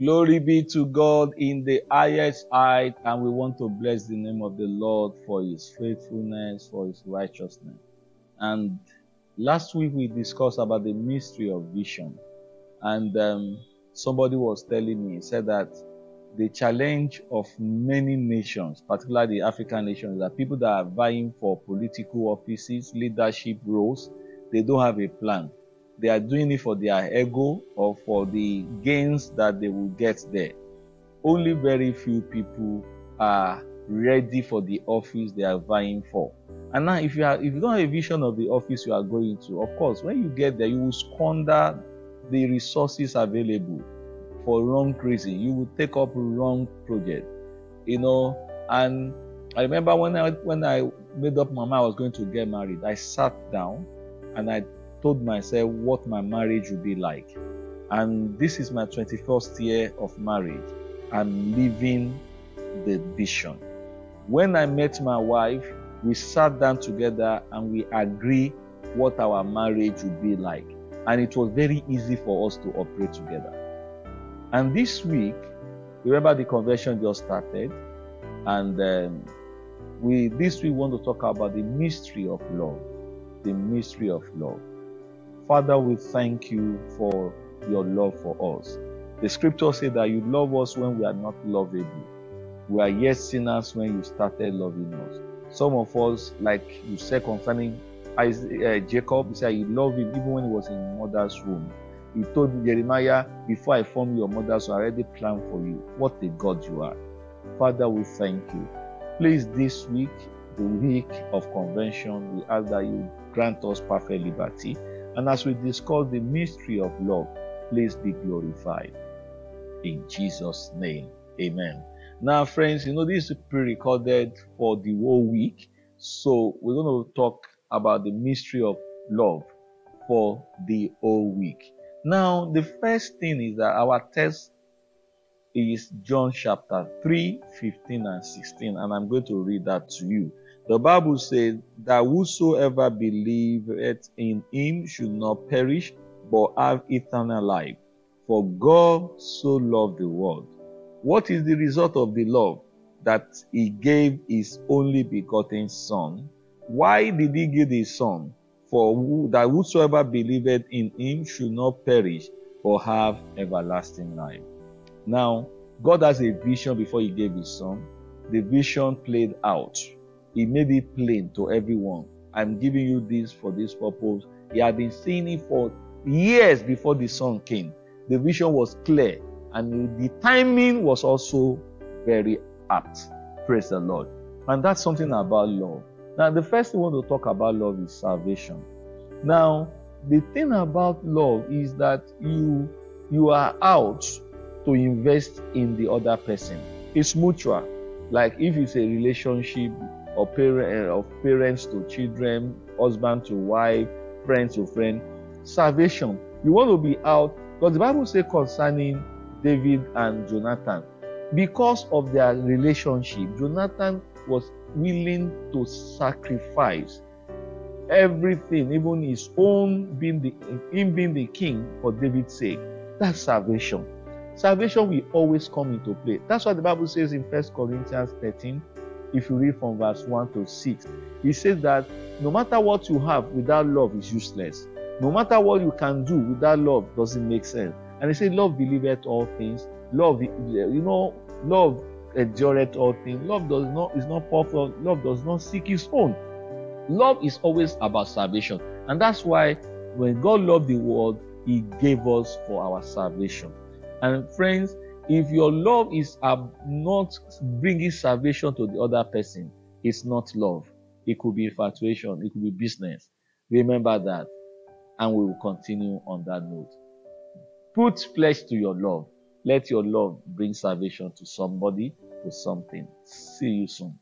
Glory be to God in the highest height, and we want to bless the name of the Lord for his faithfulness, for his righteousness. And last week we discussed about the mystery of vision. And um, somebody was telling me, he said that the challenge of many nations, particularly the African nations, that people that are vying for political offices, leadership roles, they don't have a plan. They are doing it for their ego or for the gains that they will get there. Only very few people are ready for the office they are vying for. And now, if you are, if you don't have a vision of the office you are going to, of course, when you get there, you will squander the resources available for wrong reason. You will take up wrong project, you know. And I remember when I when I made up my mind I was going to get married, I sat down and I told myself what my marriage would be like. And this is my 21st year of marriage. I'm living the vision. When I met my wife, we sat down together and we agreed what our marriage would be like. And it was very easy for us to operate together. And this week, remember the convention just started, and um, we this week want to talk about the mystery of love. The mystery of love. Father, we thank you for your love for us. The scripture says that you love us when we are not lovable. We are yet sinners when you started loving us. Some of us, like you said concerning uh, Jacob, you said you love him even when he was in mother's womb. He told Jeremiah, Before I formed your mother's, I already planned for you. What a God you are. Father, we thank you. Please, this week, the week of convention, we ask that you grant us perfect liberty and as we discuss the mystery of love, please be glorified. In Jesus' name, amen. Now, friends, you know, this is pre recorded for the whole week. So, we're going to talk about the mystery of love for the whole week. Now, the first thing is that our text is John chapter 3, 15, and 16, and I'm going to read that to you. The Bible says that whosoever believeth in him should not perish, but have eternal life. For God so loved the world. What is the result of the love? That he gave his only begotten Son. Why did he give his Son? For who, that whosoever believeth in him should not perish, but have everlasting life. Now, God has a vision before he gave his Son. The vision played out he made it plain to everyone. I'm giving you this for this purpose. He had been seeing it for years before the son came. The vision was clear and the timing was also very apt. Praise the Lord. And that's something about love. Now, the first thing we want to talk about love is salvation. Now, the thing about love is that you you are out to invest in the other person. It's mutual. Like if it's a relationship, or parent eh, of parents to children, husband to wife, friend to friend. Salvation. You want to be out because the Bible says concerning David and Jonathan, because of their relationship, Jonathan was willing to sacrifice everything, even his own being the him being the king for David's sake. That's salvation. Salvation will always come into play. That's what the Bible says in First Corinthians 13, if you read from verse 1 to 6, he says that no matter what you have without love is useless. No matter what you can do without love doesn't make sense. And he said, Love believeth all things. Love, you know, love endureth all things. Love does not is not powerful. Love does not seek his own. Love is always about salvation. And that's why when God loved the world, he gave us for our salvation. And friends, if your love is not bringing salvation to the other person, it's not love. It could be infatuation, it could be business. Remember that, and we will continue on that note. Put flesh to your love. Let your love bring salvation to somebody, to something. See you soon.